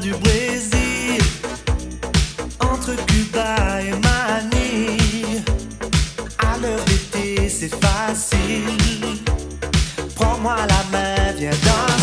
du Brésil, entre Cuba et Manille. À l'heure d'été, c'est facile. Prends-moi la main, viens dans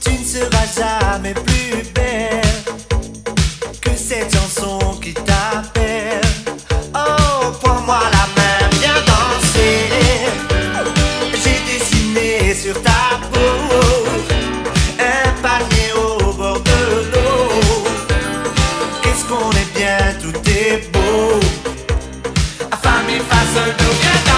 tu ne seras jamais plus belle que cette chanson qui t'appelle. Oh, pour moi la main, viens danser. J'ai dessiné sur ta peau un panier au bord de l'eau. Qu'est-ce qu'on est bien, tout est beau. Afin mes faces, viens danser.